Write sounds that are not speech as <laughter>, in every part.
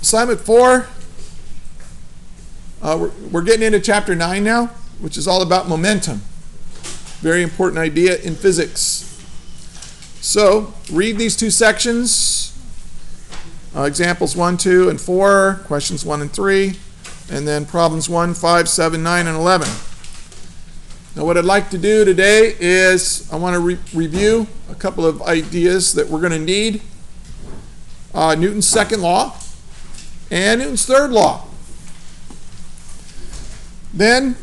Assignment four, uh, we're, we're getting into chapter nine now, which is all about momentum. Very important idea in physics. So, read these two sections uh, examples 1, 2, and 4, questions 1 and 3, and then problems 1, 5, 7, 9, and 11. Now, what I'd like to do today is I want to re- review a couple of ideas that we're going to need uh, Newton's second law and Newton's third law. Then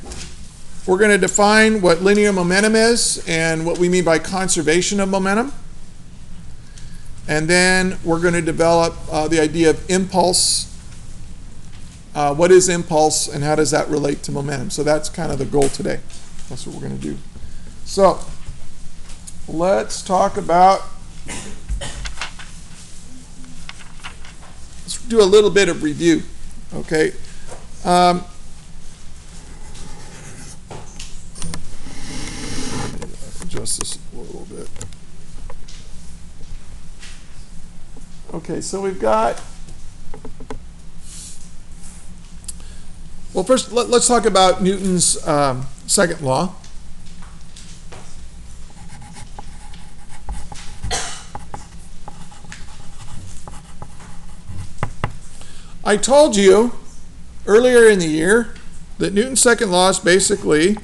we're going to define what linear momentum is and what we mean by conservation of momentum. And then we're going to develop uh, the idea of impulse. Uh, what is impulse and how does that relate to momentum? So that's kind of the goal today. That's what we're going to do. So let's talk about. Do a little bit of review. Okay. Um, adjust this a little bit. Okay, so we've got. Well, first, let, us talk about Newton's um, second law. I told you earlier in the year that Newton's second law is basically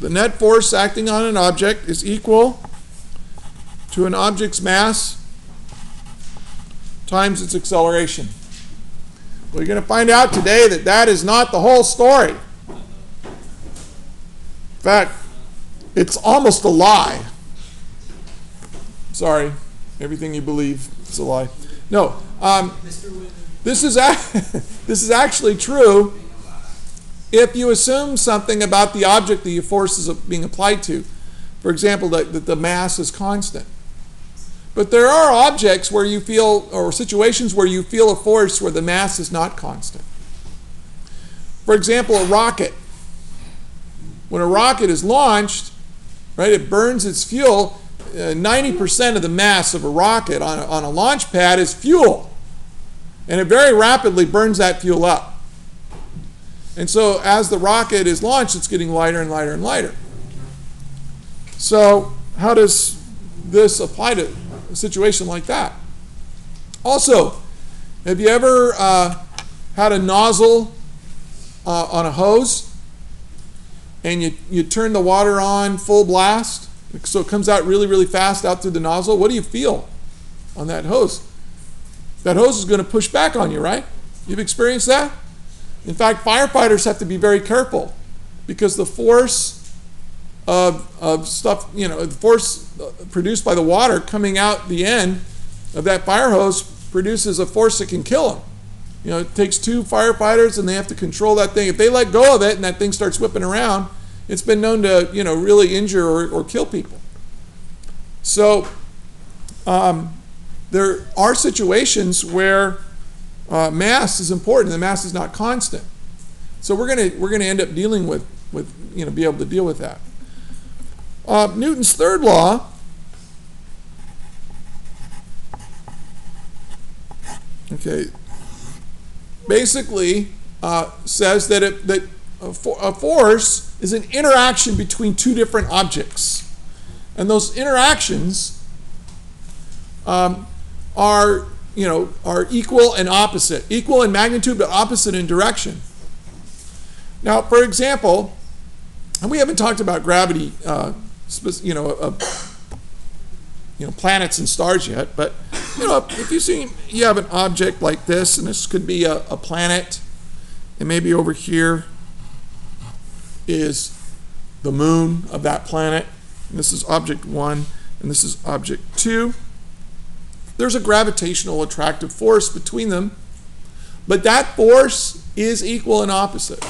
the net force acting on an object is equal to an object's mass times its acceleration. We're going to find out today that that is not the whole story. In fact, it's almost a lie. Sorry, everything you believe is a lie. No, um, this is <laughs> this is actually true if you assume something about the object that your force is being applied to. For example, that, that the mass is constant. But there are objects where you feel, or situations where you feel a force where the mass is not constant. For example, a rocket. When a rocket is launched, right, it burns its fuel. Uh, 90% of the mass of a rocket on a, on a launch pad is fuel. And it very rapidly burns that fuel up. And so as the rocket is launched, it's getting lighter and lighter and lighter. So, how does this apply to a situation like that. Also, have you ever uh, had a nozzle uh, on a hose and you, you turn the water on full blast? So it comes out really, really fast out through the nozzle. What do you feel on that hose? That hose is going to push back on you, right? You've experienced that? In fact, firefighters have to be very careful because the force of, of stuff, you know, the force uh, produced by the water coming out the end of that fire hose produces a force that can kill them. You know, it takes two firefighters and they have to control that thing. If they let go of it and that thing starts whipping around, it's been known to, you know, really injure or, or kill people. So, um, there are situations where uh, mass is important. The mass is not constant. So we're gonna we're gonna end up dealing with with you know be able to deal with that. Uh, Newton's third law okay, basically uh, says that, it, that a, for, a force is an interaction between two different objects. And those interactions um, are, you know, are equal and opposite. Equal in magnitude, but opposite in direction. Now, for example, and we haven't talked about gravity uh, you know, a, you know, planets and stars yet, but you know, if you see you have an object like this, and this could be a, a planet, and maybe over here is the moon of that planet, this is object one, and this is object two. There's a gravitational attractive force between them, but that force is equal and opposite.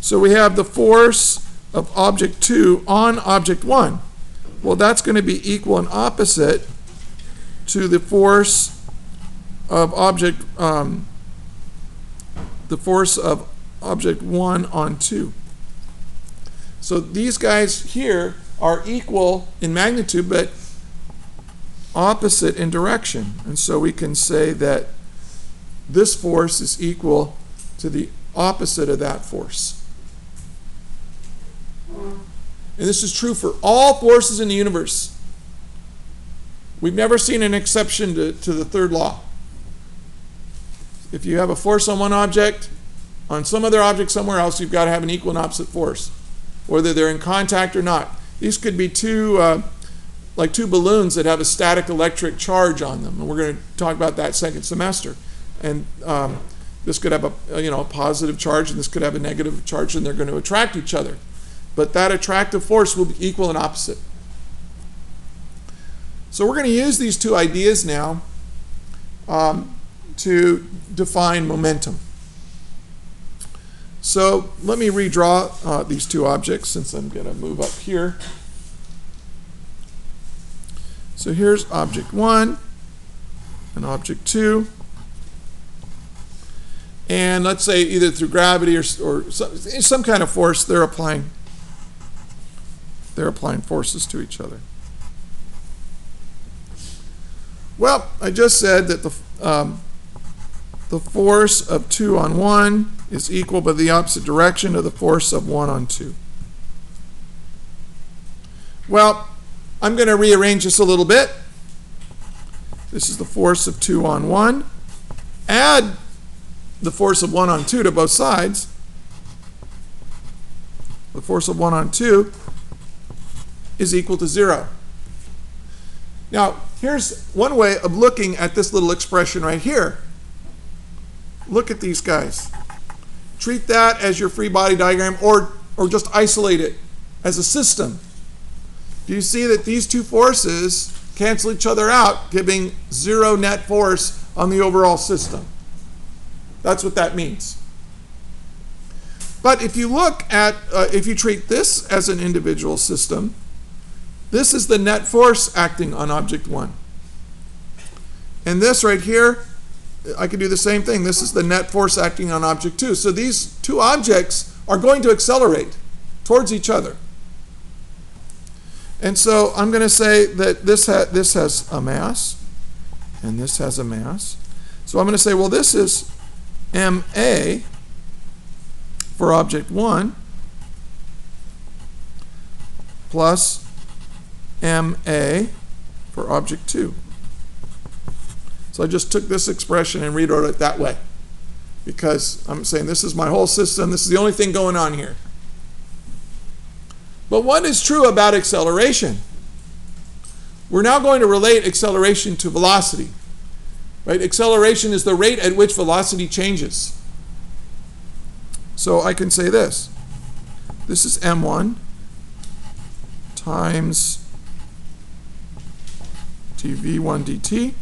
So we have the force of object 2 on object 1. Well, that's going to be equal and opposite to the force of object, um, the force of object 1 on 2. So these guys here are equal in magnitude, but opposite in direction. And so we can say that this force is equal to the opposite of that force. And this is true for all forces in the universe. We've never seen an exception to, to the third law. If you have a force on one object, on some other object somewhere else, you've got to have an equal and opposite force, whether they're in contact or not. These could be two, uh, like two balloons that have a static electric charge on them, and we're going to talk about that second semester. And um, this could have a you know a positive charge, and this could have a negative charge, and they're going to attract each other. But that attractive force will be equal and opposite. So we're going to use these two ideas now um, to define momentum. So let me redraw uh, these two objects since I'm going to move up here. So here's object 1 and object 2. And let's say either through gravity or, or some, some kind of force, they're applying they're applying forces to each other. Well, I just said that the, um, the force of 2 on 1 is equal but the opposite direction of the force of 1 on 2. Well, I'm going to rearrange this a little bit. This is the force of 2 on 1. Add the force of 1 on 2 to both sides. The force of 1 on 2 is equal to 0. Now, here's one way of looking at this little expression right here. Look at these guys. Treat that as your free body diagram or, or just isolate it as a system. Do you see that these two forces cancel each other out, giving zero net force on the overall system? That's what that means. But if you look at, uh, if you treat this as an individual system, this is the net force acting on object 1. And this right here, I can do the same thing. This is the net force acting on object 2. So these two objects are going to accelerate towards each other. And so I'm going to say that this, ha this has a mass, and this has a mass. So I'm going to say, well, this is MA for object 1 plus MA for object 2. So I just took this expression and rewrote it that way because I'm saying this is my whole system. This is the only thing going on here. But what is true about acceleration? We're now going to relate acceleration to velocity. Right? Acceleration is the rate at which velocity changes. So I can say this. This is m1 times dv1 dt.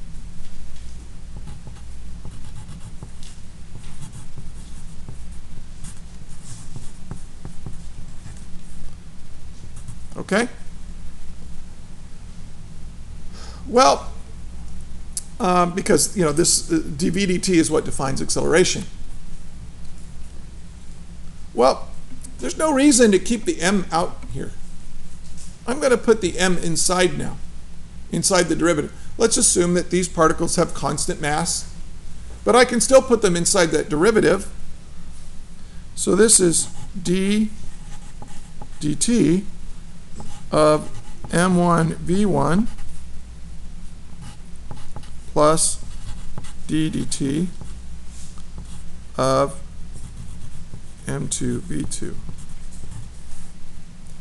Okay? Well, um, because, you know, this uh, dv dt is what defines acceleration. Well, there's no reason to keep the m out here. I'm going to put the m inside now inside the derivative. Let's assume that these particles have constant mass, but I can still put them inside that derivative. So this is d dt of m1 v1 plus d dt of m2 v2.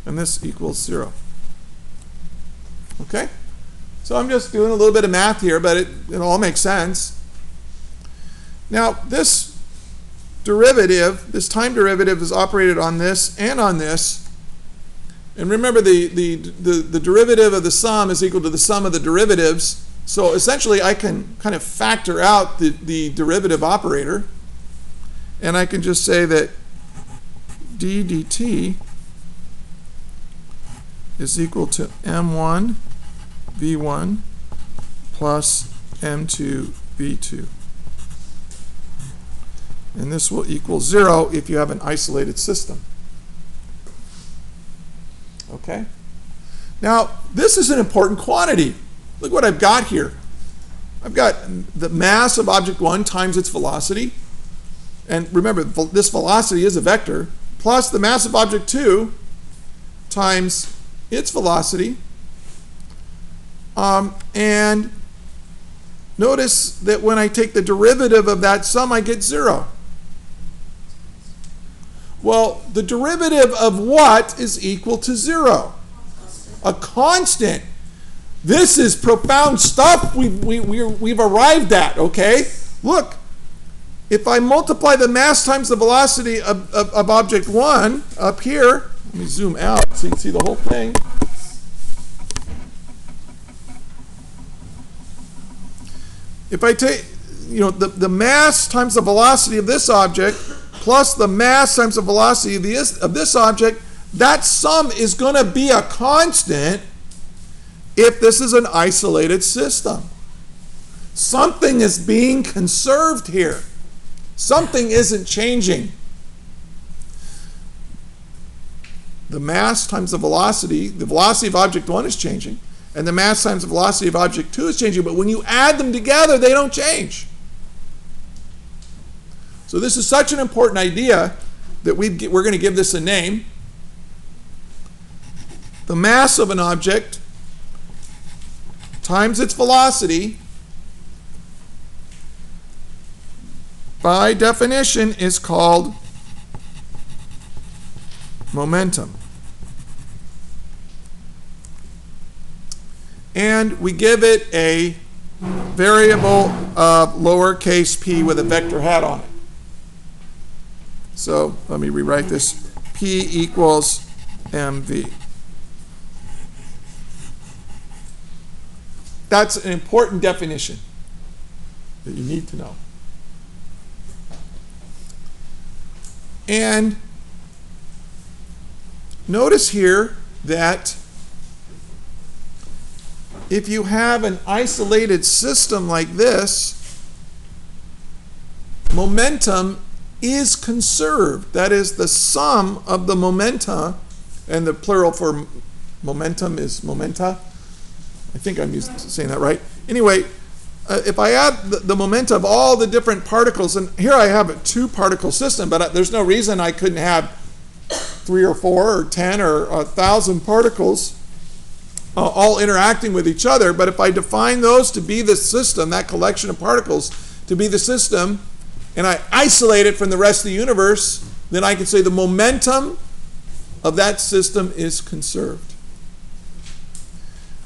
And this equals 0. Okay? So I'm just doing a little bit of math here, but it, it all makes sense. Now, this derivative, this time derivative is operated on this and on this. And remember, the, the, the, the, derivative of the sum is equal to the sum of the derivatives. So essentially, I can kind of factor out the, the derivative operator. And I can just say that d dt is equal to m1 v1 plus m2 v2. And this will equal 0 if you have an isolated system. Okay? Now, this is an important quantity. look what I've got here. I've got the mass of object 1 times its velocity. And remember, this velocity is a vector, plus the mass of object 2 times its velocity. Um, and notice that when I take the derivative of that sum, I get 0. Well, the derivative of what is equal to 0? A constant. This is profound stuff we've, we, we, we've arrived at, okay? Look, if I multiply the mass times the velocity of, of, of object 1 up here, let me zoom out so you can see the whole thing. If I take, you know, the, the mass times the velocity of this object plus the mass times the velocity of this, of this object, that sum is going to be a constant if this is an isolated system. Something is being conserved here. Something isn't changing. The mass times the velocity, the velocity of object 1 is changing, and the mass times the velocity of object 2 is changing, but when you add them together, they don't change. So this is such an important idea that we we're going to give this a name. The mass of an object times its velocity by definition is called momentum. And we give it a variable of lowercase p with a vector hat on it. So let me rewrite this. P equals mv. That's an important definition that you need to know. And notice here that if you have an isolated system like this, momentum is conserved. That is, the sum of the momenta, and the plural for momentum is momenta. I think I'm used saying that right. Anyway, uh, if I add the, the momenta of all the different particles, and here I have a two particle system, but I, there's no reason I couldn't have three or four or ten or a thousand particles uh, all interacting with each other. But if I define those to be the system, that collection of particles to be the system, and I isolate it from the rest of the universe, then I can say the momentum of that system is conserved.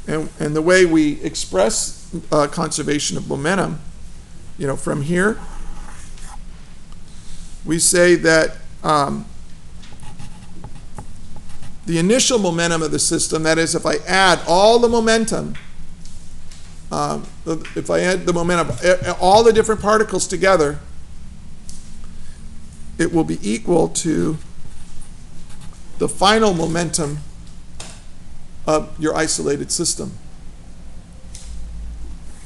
And, and the way we express uh, conservation of momentum, you know, from here, we say that um, the initial momentum of the system, that is, if I add all the momentum, um, if I add the momentum, of all the different particles together, it will be equal to the final momentum of your isolated system.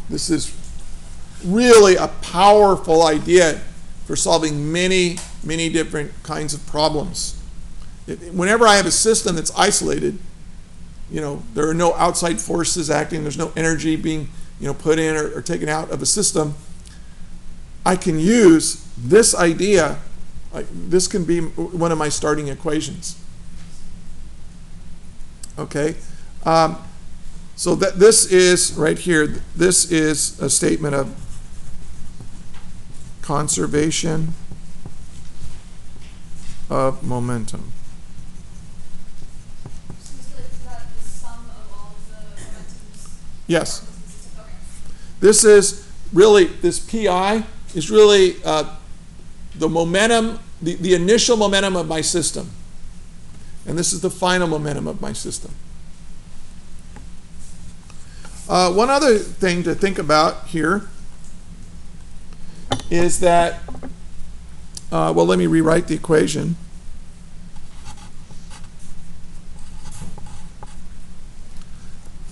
This is really a powerful idea for solving many, many different kinds of problems. Whenever I have a system that's isolated, you know, there are no outside forces acting, there's no energy being, you know, put in or, or taken out of a system, I can use this idea this can be one of my starting equations. Okay? Um, so that this is right here, this is a statement of conservation of momentum. Yes. This is really, this PI is really uh, the momentum, the, the initial momentum of my system. And this is the final momentum of my system. Uh, one other thing to think about here is that, uh, well, let me rewrite the equation.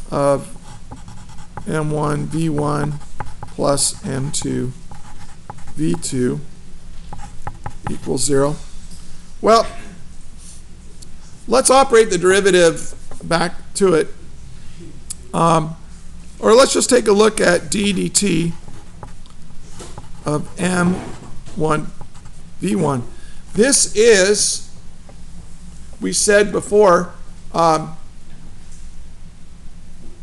Of m1 v1 plus m2 v2 equals 0. Well, let's operate the derivative back to it. Um, Or let's just take a look at d dt of m1 v1. This is, we said before, um,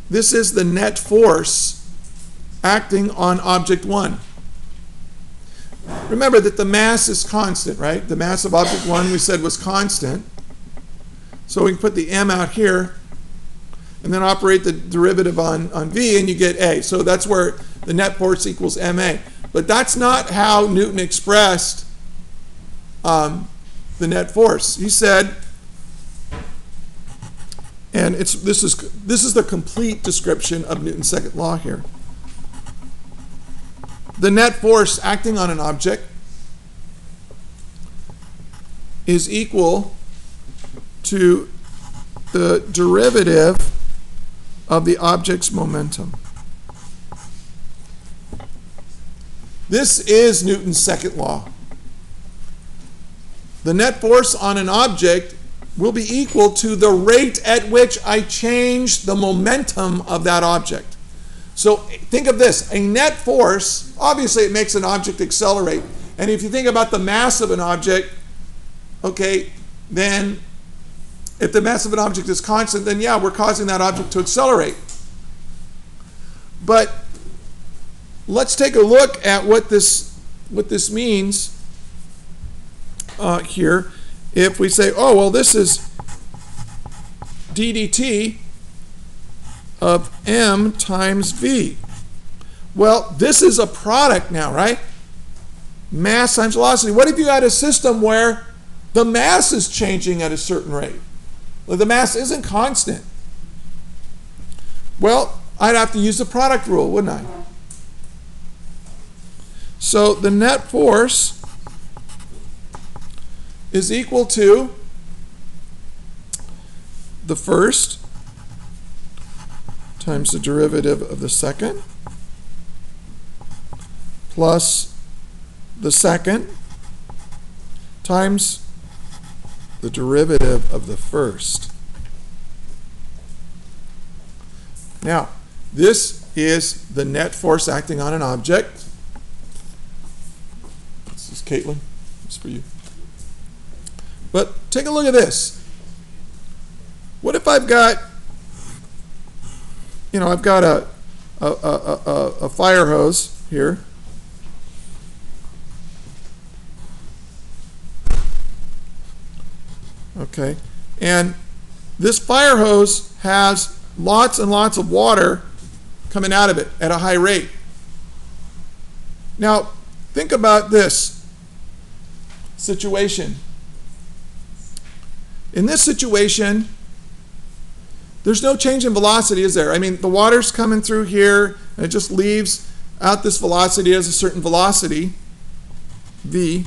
this is the net force acting on object 1. Remember that the mass is constant, right? The mass of object 1 we said was constant. So we can put the m out here and then operate the derivative on, on v and you get a. So that's where the net force equals ma. But that's not how Newton expressed um, the net force. He said, and it's, this, is, this is the complete description of Newton's second law here the net force acting on an object is equal to the derivative of the object's momentum. This is Newton's second law. The net force on an object will be equal to the rate at which I change the momentum of that object. So think of this a net force, obviously, it makes an object accelerate. And if you think about the mass of an object, okay, then if the mass of an object is constant, then yeah, we're causing that object to accelerate. But let's take a look at what this what this means uh, here. If we say, oh well, this is ddt of m times v. Well, this is a product now, right? Mass times velocity. What if you had a system where the mass is changing at a certain rate? Well, the mass isn't constant. Well, I'd have to use the product rule, wouldn't I? So the net force is equal to the first times the derivative of the second plus the second times the derivative of the first. Now, this is the net force acting on an object. This is Caitlin. This is for you. But take a look at this. What if I've got you know, I've got a, a, a, a, fire hose here. Okay, and this fire hose has lots and lots of water coming out of it at a high rate. Now, think about this situation. In this situation, there's no change in velocity, is there? I mean, the water's coming through here, and it just leaves out this velocity as a certain velocity, v.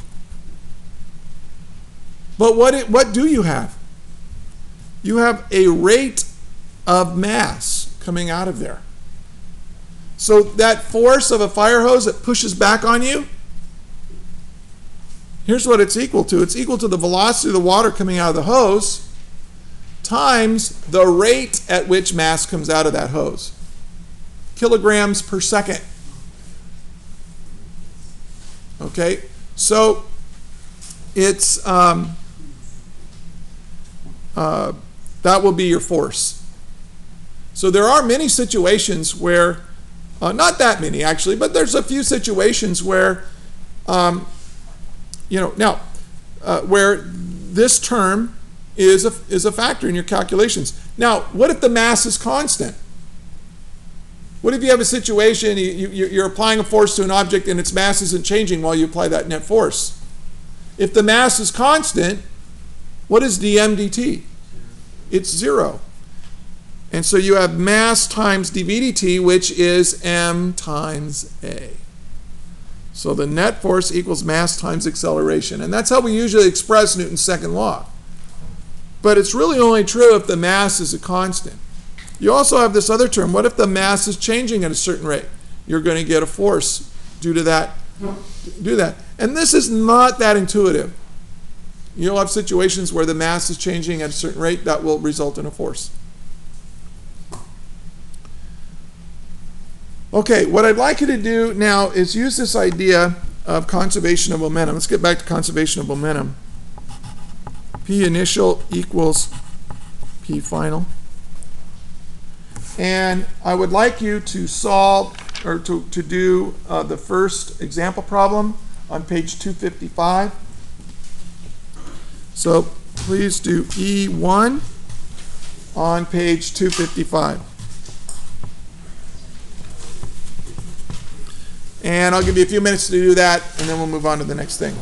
But what, it, what do you have? You have a rate of mass coming out of there. So that force of a fire hose that pushes back on you, here's what it's equal to. It's equal to the velocity of the water coming out of the hose times the rate at which mass comes out of that hose. Kilograms per second. Okay, so it's um, uh, that will be your force. So there are many situations where, uh, not that many actually, but there's a few situations where, um, you know, now uh, where this term is a, is a factor in your calculations. Now, what if the mass is constant? What if you have a situation, you, you, you're applying a force to an object and its mass isn't changing while you apply that net force? If the mass is constant, what is dm dt? It's zero. And so you have mass times dv dt, which is m times a. So the net force equals mass times acceleration. And that's how we usually express Newton's second law. But it's really only true if the mass is a constant. You also have this other term. What if the mass is changing at a certain rate? You're going to get a force due to that. Do that. And this is not that intuitive. You'll have situations where the mass is changing at a certain rate that will result in a force. Okay, what I'd like you to do now is use this idea of conservation of momentum. Let's get back to conservation of momentum. P initial equals P final. And I would like you to solve, or to, to do uh, the first example problem on page 255. So please do E1 on page 255. And I'll give you a few minutes to do that, and then we'll move on to the next thing.